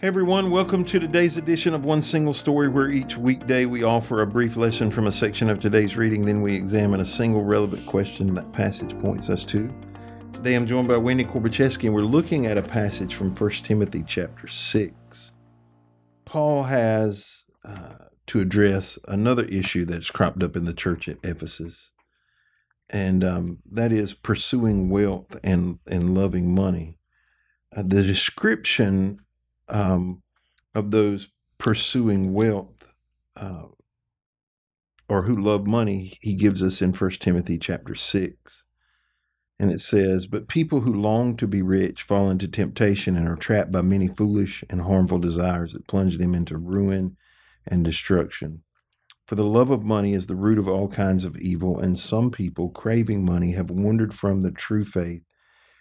Hey everyone, welcome to today's edition of One Single Story, where each weekday we offer a brief lesson from a section of today's reading, then we examine a single relevant question that passage points us to. Today I'm joined by Wendy Korbusieski, and we're looking at a passage from 1 Timothy chapter 6. Paul has uh, to address another issue that's cropped up in the church at Ephesus, and um, that is pursuing wealth and, and loving money. Uh, the description um, of those pursuing wealth uh, or who love money, he gives us in 1 Timothy chapter 6. And it says, But people who long to be rich fall into temptation and are trapped by many foolish and harmful desires that plunge them into ruin and destruction. For the love of money is the root of all kinds of evil, and some people, craving money, have wandered from the true faith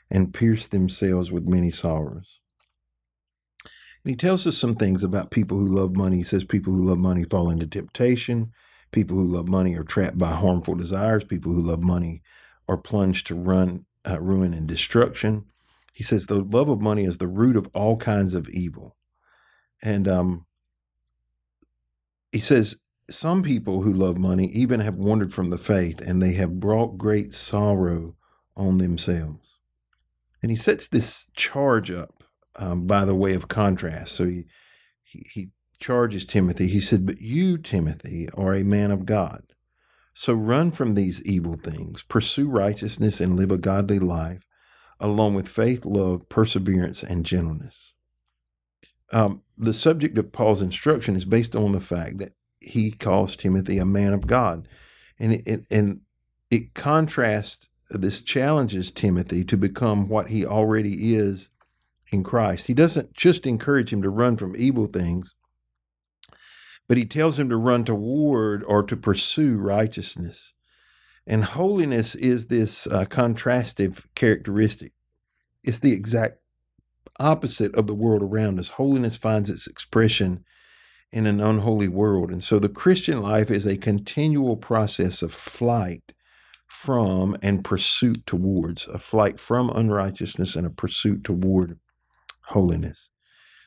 and pierced themselves with many sorrows. And he tells us some things about people who love money. He says people who love money fall into temptation. People who love money are trapped by harmful desires. People who love money are plunged to run, uh, ruin and destruction. He says the love of money is the root of all kinds of evil. And um, he says some people who love money even have wandered from the faith and they have brought great sorrow on themselves. And he sets this charge up um, by the way of contrast. So he, he, he charges Timothy. He said, But you, Timothy, are a man of God. So run from these evil things, pursue righteousness, and live a godly life, along with faith, love, perseverance, and gentleness. Um, the subject of Paul's instruction is based on the fact that he calls Timothy a man of God. And it, it, and it contrasts, this challenges Timothy to become what he already is in Christ. He doesn't just encourage him to run from evil things, but he tells him to run toward or to pursue righteousness. And holiness is this uh, contrastive characteristic. It's the exact opposite of the world around us. Holiness finds its expression in an unholy world. And so the Christian life is a continual process of flight from and pursuit towards, a flight from unrighteousness and a pursuit toward holiness.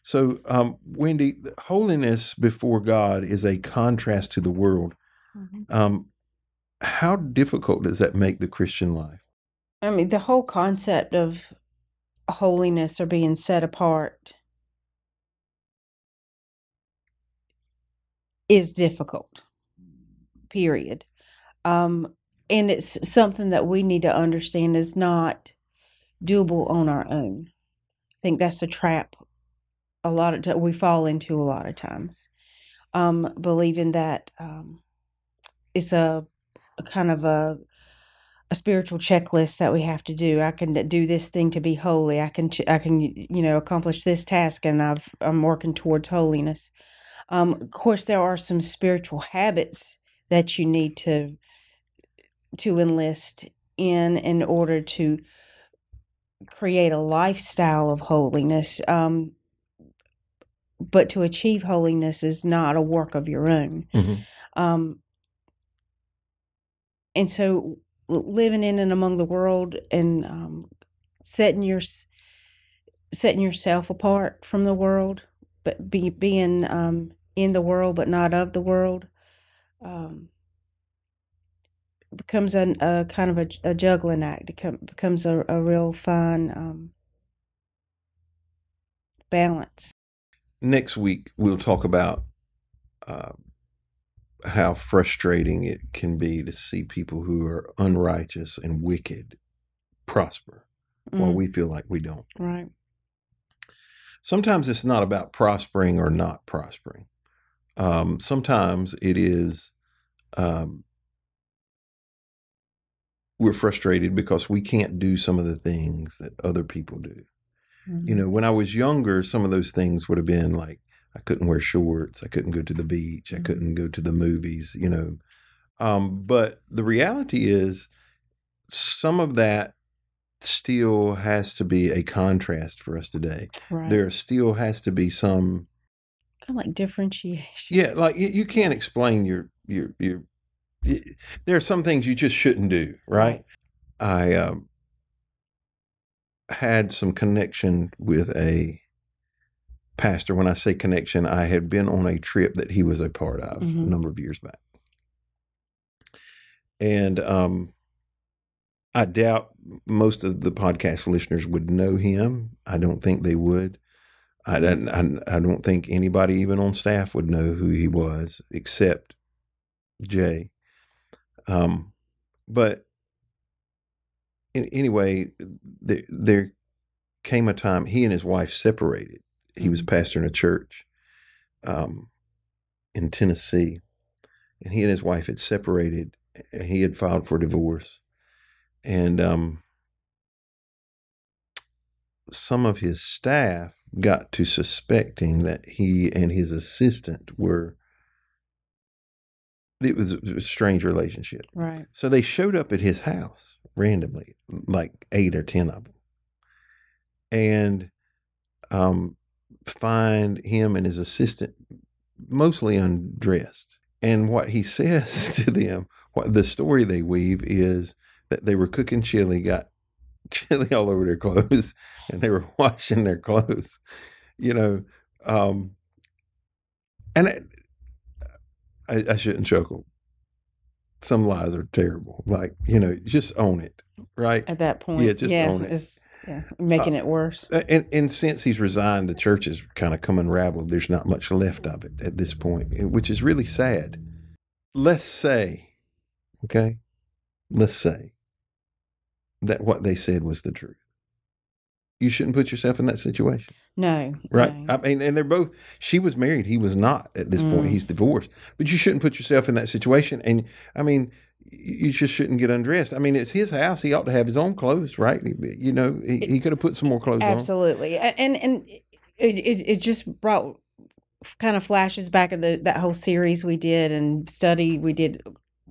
So, um, Wendy, holiness before God is a contrast to the world. Mm-hmm. Um, how difficult does that make the Christian life? I mean, the whole concept of holiness or being set apart is difficult, period. Um, and it's something that we need to understand is not doable on our own think that's a trap a lot of t- we fall into a lot of times um, believing that um, it's a, a, kind of a a spiritual checklist that we have to do. I can do this thing to be holy. I can ch- I can you know accomplish this task, and I've I'm working towards holiness. Um, of course, there are some spiritual habits that you need to to enlist in in order to create a lifestyle of holiness. Um, but to achieve holiness is not a work of your own. Mm-hmm. Um, and so living in and among the world and um, setting your setting yourself apart from the world, but be, being um, in the world but not of the world, um, becomes a, a kind of a, a, juggling act. It becomes a, a real fine um, balance. Next week, we'll talk about uh, how frustrating it can be to see people who are unrighteous and wicked prosper mm. while we feel like we don't. Right. Sometimes it's not about prospering or not prospering. Um, sometimes it is um, we're frustrated because we can't do some of the things that other people do. Mm-hmm. You know, when I was younger, some of those things would have been like I couldn't wear shorts, I couldn't go to the beach, mm-hmm. I couldn't go to the movies, you know. Um, but the reality is, some of that still has to be a contrast for us today. Right. There still has to be some kind of like differentiation. Yeah, like you, you can't explain your your your there are some things you just shouldn't do, right? I um, had some connection with a pastor. When I say connection, I had been on a trip that he was a part of Mhm. a number of years back. And um, I doubt most of the podcast listeners would know him. I don't think they would. I don't, I, I don't think anybody even on staff would know who he was except Jay. Um, but in, anyway, there, there came a time he and his wife separated. He was Mhm. pastoring a church um, in Tennessee, and he and his wife had separated. and He had filed for divorce, and um, some of his staff got to suspecting that he and his assistant were. It was a strange relationship. Right. So they showed up at his house randomly, like eight or ten of them, and um, find him and his assistant mostly undressed. And what he says to them, what the story they weave is that they were cooking chili, got chili all over their clothes, and they were washing their clothes. You know, um, and it, I, I shouldn't chuckle. Some lies are terrible. Like you know, just own it, right? At that point. Yeah, just own it. Yeah, making it worse. Uh, And, and since he's resigned, the church has kind of come unraveled. There's not much left of it at this point, eh, which is really sad. Let's say, okay, let's say that what they said was the truth. You shouldn't put yourself in that situation, No. right? no. I mean, and they're both. She was married; he was not at this point. Mm. He's divorced, but you shouldn't put yourself in that situation. And I mean, you just shouldn't get undressed. I mean, it's his house; he ought to have his own clothes, right? You know, he, he could have put some more clothes on. Absolutely. And and it, it it just brought kind of flashes back of the that whole series we did and study we did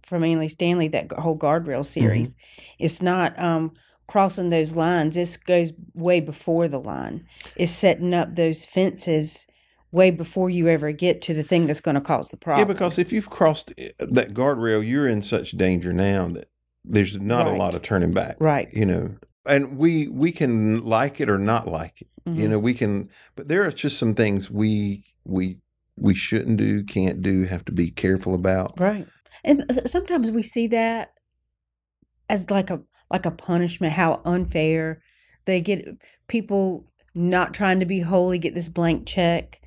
from Andy Stanley that whole guardrail series. It's not um crossing those lines. This goes way before the line. It's setting up those fences way before you ever get to the thing that's going to cause the problem. Yeah, because if you've crossed eh, that guardrail, you're in such danger now that there's not a lot of turning back. right. You know, and we we can like it or not like it. You Mhm. know, we can, but there are just some things we we we shouldn't do, can't do, have to be careful about. Right. And th- sometimes we see that as like a like a punishment, how unfair they get people not trying to be holy get this blank check.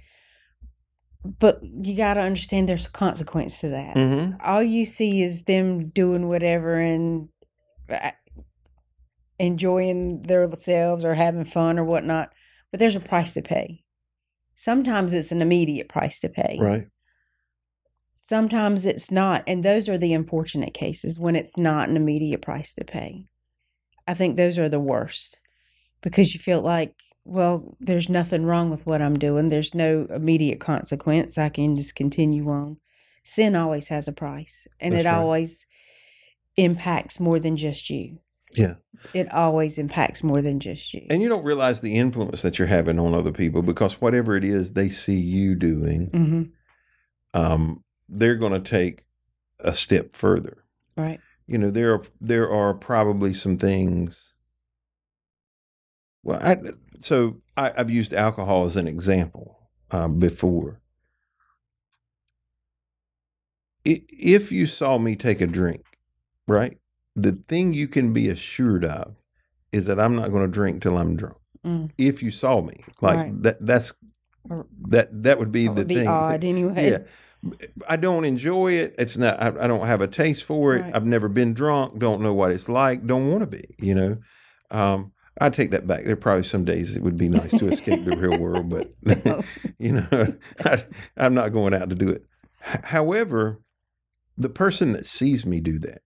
But you got to understand there's a consequence to that. Mm-hmm. All you see is them doing whatever and uh, enjoying themselves or having fun or whatnot. But there's a price to pay. Sometimes it's an immediate price to pay Right. sometimes it's not and those are the unfortunate cases when it's not an immediate price to pay i think those are the worst because you feel like well there's nothing wrong with what i'm doing. There's no immediate consequence. I can just continue on. Sin always has a price and That's it right. always impacts more than just you. Yeah. it always impacts more than just you. And you don't realize the influence that you're having on other people because whatever it is they see you doing, hmm um, they're going to take a step further. right you know there are there are probably some things well I, so I, i've used alcohol as an example um, before if you saw me take a drink right the thing you can be assured of is that i'm not going to drink till i'm drunk Mm. if you saw me like Right. that that's that that would be That the would be thing odd anyway yeah. I don't enjoy it. It's not, I, I don't have a taste for it. Right. I've never been drunk. Don't know what it's like. Don't want to be, you know? Um, I take that back. There are probably some days it would be nice to escape the real world, but you know, I, I'm not going out to do it. H- however, the person that sees me do that,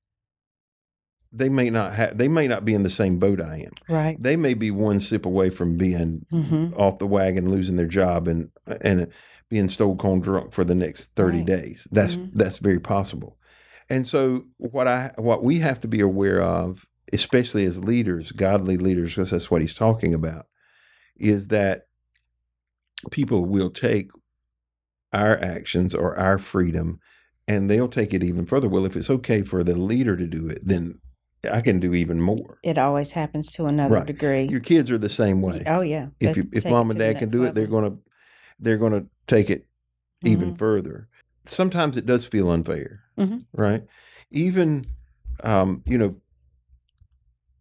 they may not have, they may not be in the same boat I am. right They may be one sip away from being hmm off the wagon, losing their job, and and being stone cold drunk for the next thirty Right. days. That's Mhm. that's very possible. And so what I what we have to be aware of, especially as leaders, godly leaders, because that's what he's talking about, is that people will take our actions or our freedom and they'll take it even further. Well, if it's okay for the leader to do it, then I can do even more. it always happens to another Right. degree Your kids are the same way oh yeah if you, if mom and dad can do it, they're going to. they're going to take it even Mhm. further. Sometimes it does feel unfair, Mhm. right? Even, um, you know,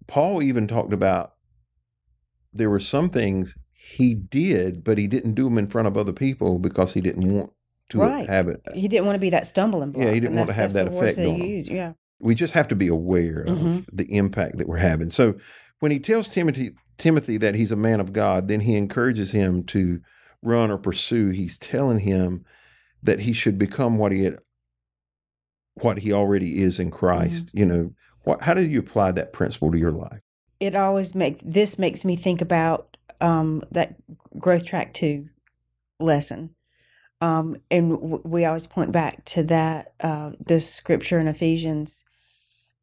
Paul even talked about there were some things he did, but he didn't do them in front of other people because he didn't want to Right. have it. He didn't want to be that stumbling block. Yeah, he didn't want to have that effect on him. use, Yeah. We just have to be aware of Mhm. the impact that we're having. So when he tells Timothy Timothy that he's a man of God, then he encourages him to run or pursue. He's telling him that he should become what he had what he already is in Christ. Mm-hmm. You know, what how do you apply that principle to your life? It always makes this makes me think about um, that growth track two lesson. Um, and w- we always point back to that uh, this scripture in Ephesians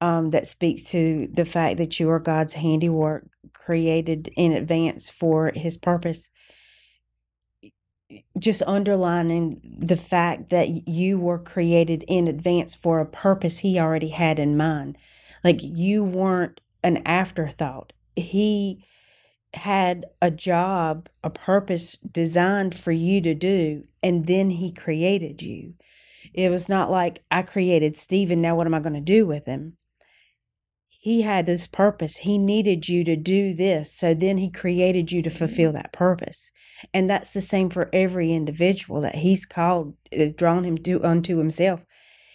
um, that speaks to the fact that you are God's handiwork, created in advance for His purpose. Just underlining the fact that you were created in advance for a purpose He already had in mind. Like you weren't an afterthought. He had a job, a purpose designed for you to do, and then he created you. It was not like I created Stephen, now what am I going to do with him? He had this purpose. He needed you to do this. So then he created you to fulfill that purpose. And that's the same for every individual that he's called, has drawn him to unto himself.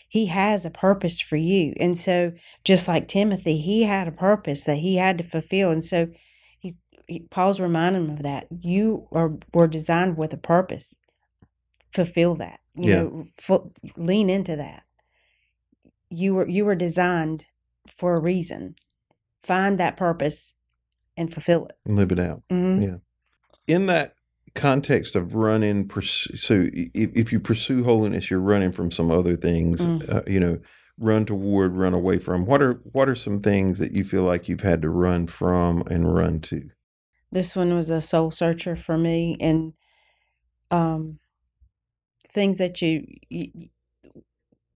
He has a purpose for you. And so just like Timothy, he had a purpose that he had to fulfill. And so he, he Paul's reminding him of that. You are were designed with a purpose. Fulfill that. You Yeah. know, lean into that. You were you were designed for a reason. Find that purpose and fulfill it. Live it out. Mhm. Yeah. In that context of running, pursue, so if, if you pursue holiness, you're running from some other things. Mm. Uh, you know, run toward, run away from. What are what are some things that you feel like you've had to run from and run to? This one was a soul searcher for me, and um, things that you you,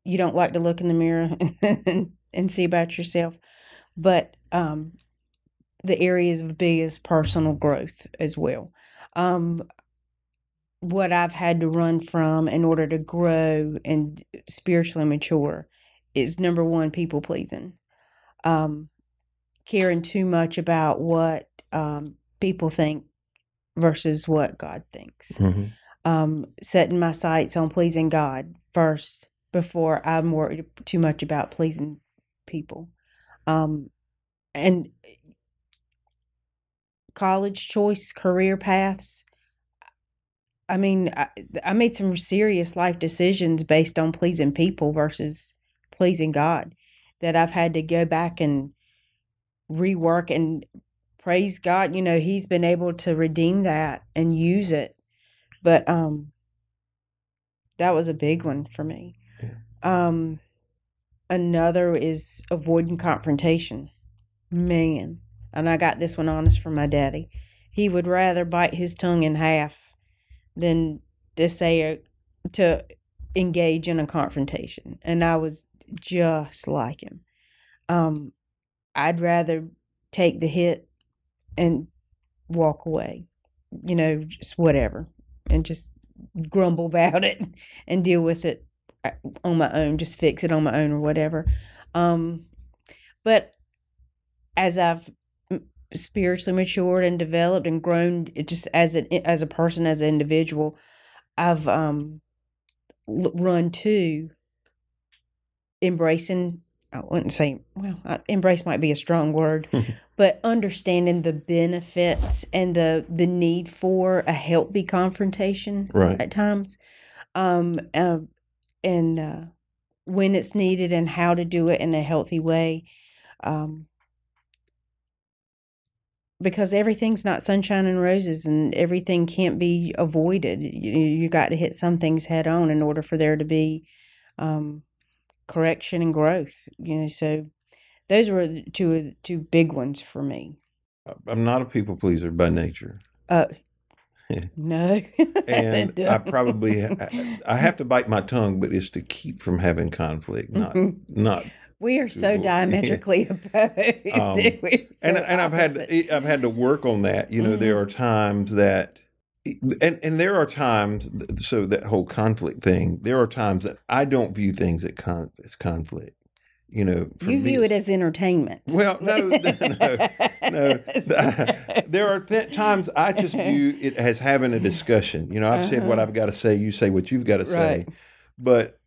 you don't like to look in the mirror and, and see about yourself, but um, the areas of biggest personal growth as well. Um, what I've had to run from in order to grow and spiritually mature is number one, people pleasing. Um, caring too much about what um, people think versus what God thinks. Mhm. Um, setting my sights on pleasing God first before I'm worried too much about pleasing people. Um, and college choice, career paths. I mean, I, I made some serious life decisions based on pleasing people versus pleasing God that I've had to go back and rework and praise God. You know, He's been able to redeem that and use it. But um that was a big one for me. Um another is avoiding confrontation. Man. And I got this one honest from my daddy. He would rather bite his tongue in half than to say uh, to engage in a confrontation. And I was just like him. Um I'd rather take the hit and walk away. You know, just whatever. And just grumble about it and deal with it on my own, just fix it on my own or whatever. Um but as I've spiritually matured and developed and grown it just as an as a person as an individual, I've um l- run to embracing I wouldn't say well uh, embrace might be a strong word but understanding the benefits and the the need for a healthy confrontation Right. at times um uh, and uh, when it's needed and how to do it in a healthy way um because everything's not sunshine and roses and everything can't be avoided. You, you got to hit some things head on in order for there to be um correction and growth you know so those were two two big ones for me. I'm not a people pleaser by nature, uh no and I probably I have to bite my tongue, but it's to keep from having conflict, not not. we are so diametrically opposed Um, so and and I've had. I've had to work on that. You know, there Mhm. are times that and and there are times so that whole conflict thing there are times that i don't view things at con, as conflict you know for you me view it as entertainment. well no no no there are th- times i just view it as having a discussion you know i've said what Uh-huh. i've got to say you say what you've got to say but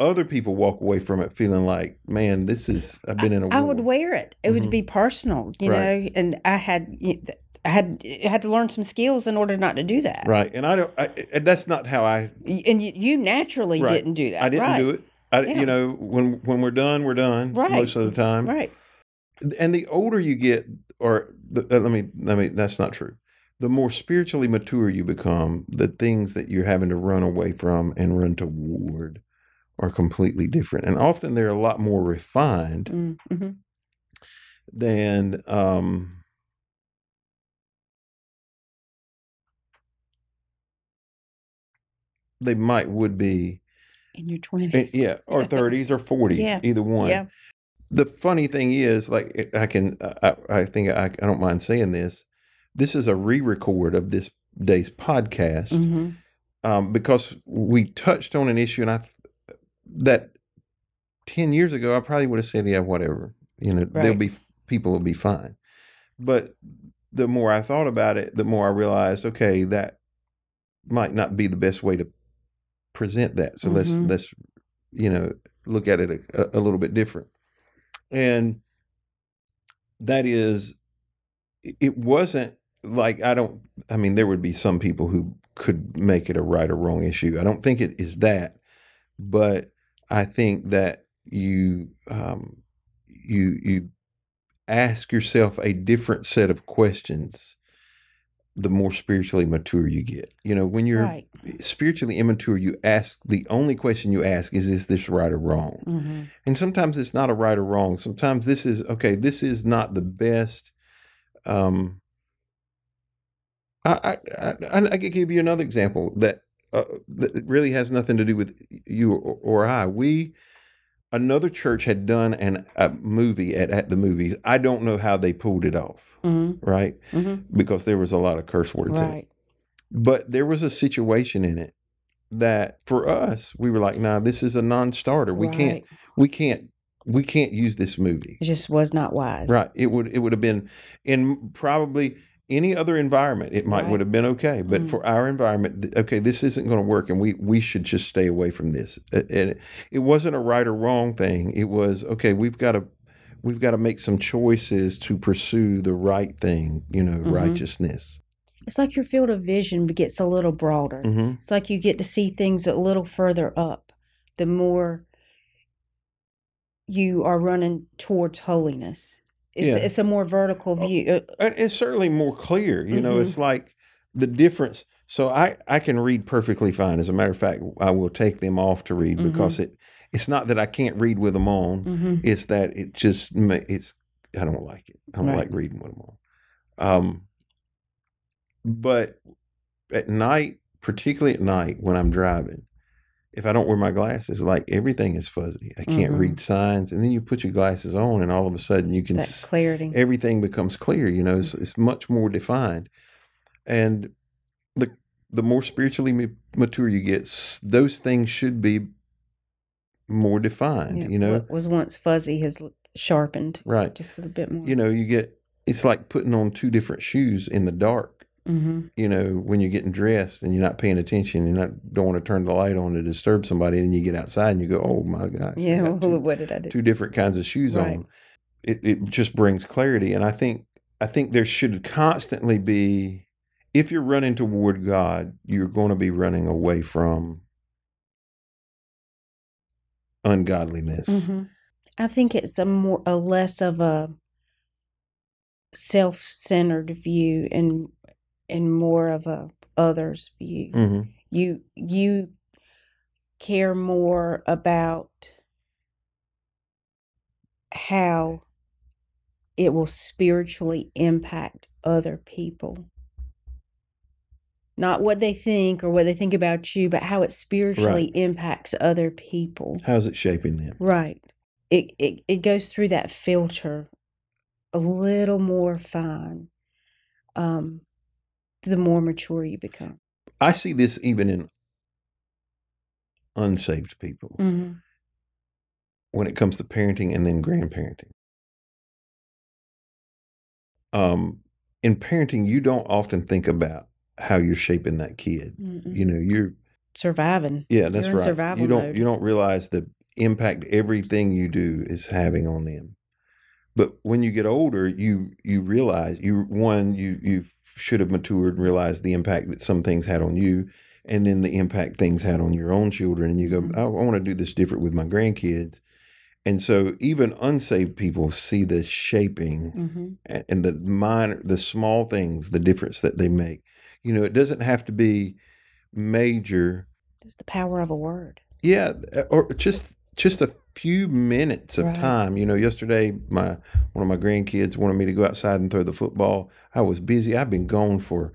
other people walk away from it feeling like man this is i've been in a I war. would wear it. It Mhm. would be personal, you Right. know. And I had, I had, I had to learn some skills in order not to do that. right and i don't I, and that's not how I. And you, you naturally Right. didn't do that. i didn't right. do it I, Yeah. you know when when we're done we're done Right. most of the time Right. and the older you get or the, uh, let me let me that's not true the more spiritually mature you become the things that you're having to run away from and run toward are completely different and often they're a lot more refined Mm-hmm. than um they might would be In your eh, twenties. yeah or 30s or 40s Yeah. either one Yeah. the funny thing is like i can i, I think I, I don't mind saying this this is a re-record of this day's podcast hmm um, because we touched on an issue and i that 10 years ago i probably would have said yeah whatever you know there'll be people will be fine but the more i thought about it the more i realized okay that might not be the best way to present that. So Mhm. let's let's you know look at it a, a little bit different. And that is it- it wasn't like i don't i mean there would be some people who could make it a right or wrong issue. I don't think it is that but i think that you um you you ask yourself a different set of questions the more spiritually mature you get you know when you're Right. spiritually immature you ask the only question you ask is is this right or wrong hmm and sometimes it's not a right or wrong. Sometimes this is okay. This is not the best. Um, I I I, I could give you another example that uh, that really has nothing to do with you or, or I. We another church had done an a movie at at the movies. I don't know how they pulled it off, hmm right? hmm Because there was a lot of curse words in it. But there was a situation in it that for us we were like, nah, this is a non-starter. We can't we can't we can't use this movie It just was not wise. right it would it would have been in probably any other environment it might Right. would have been okay but Mm. for our environment okay this isn't going to work and we we should just stay away from this and it, it wasn't a right or wrong thing it was okay we've got to we've got to make some choices to pursue the right thing you know Mhm. righteousness It's like your field of vision gets a little broader. hmm It's like you get to see things a little further up the more you are running towards holiness. It's, Yeah. it's a more vertical Oh, view. Uh, it's certainly more clear. You know, Mhm. it's like the difference. So I I can read perfectly fine. As a matter of fact, I will take them off to read Mhm. because it it's not that I can't read with them on. mhm. It's that it just it's I don't like it. I don't Right. like reading with them on. Um, but at night, particularly at night when I'm driving, if I don't wear my glasses, like everything is fuzzy. I can't Mhm. read signs, and then you put your glasses on, and all of a sudden you can That s- clarity. everything becomes clear you know it's, it's much more defined and the the more spiritually ma- mature you get s- those things should be more defined Yeah, you know What was once fuzzy has sharpened right just a little bit more. you know you get it's like putting on two different shoes in the dark hmm you know when you're getting dressed and you're not paying attention you're not don't want to turn the light on to disturb somebody and you get outside and you go oh my gosh I Yeah. got two- what did I do? two different kinds of shoes Right. on. It it just brings clarity, and I think I think there should constantly be, if you're running toward God, you're going to be running away from ungodliness. hmm I think it's a more a less of a self-centered view and and more of a others view. hmm You you care more about how it will spiritually impact other people. Not what they think or what they think about you, but how it spiritually impacts other people. How's it shaping them? Right. It, it it goes through that filter a little more fine um the more mature you become. I see this even in unsaved people Mm-hmm. when it comes to parenting and then grandparenting. Um, in parenting, you don't often think about how you're shaping that kid. You know, you're Surviving. yeah, that's right. survival you don't mode. you don't realize the impact everything you do is having on them. But when you get older, you you realize you one you you should have matured and realized the impact that some things had on you, and then the impact things had on your own children. And you go, Mhm. I, I want to do this different with my grandkids. And so even unsaved people see the shaping Mm-hmm. and the minor, the small things, the difference that they make. You know, it doesn't have to be major. Just the power of a word. Yeah, uh, or just just a few minutes of Right. time. You know, yesterday my one of my grandkids wanted me to go outside and throw the football. I was busy. I've been gone for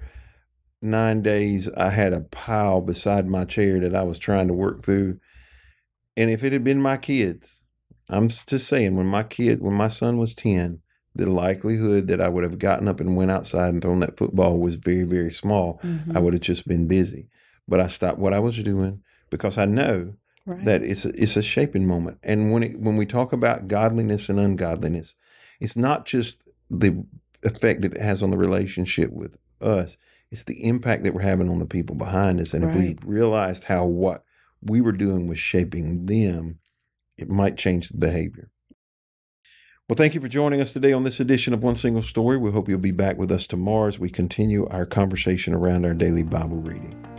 nine days. I had a pile beside my chair that I was trying to work through. And if it had been my kids, I'm just saying, when my kid, when my son was ten, the likelihood that I would have gotten up and went outside and thrown that football was very, very small. Mhm. I would have just been busy. But I stopped what I was doing because I know right. that it's a, it's a shaping moment. And when it, when we talk about godliness and ungodliness, it's not just the effect that it has on the relationship with us. It's the impact that we're having on the people behind us. And if we realized how what we were doing was shaping them, it might change the behavior. Well, thank you for joining us today on this edition of One Single Story. We hope you'll be back with us tomorrow as we continue our conversation around our daily Bible reading.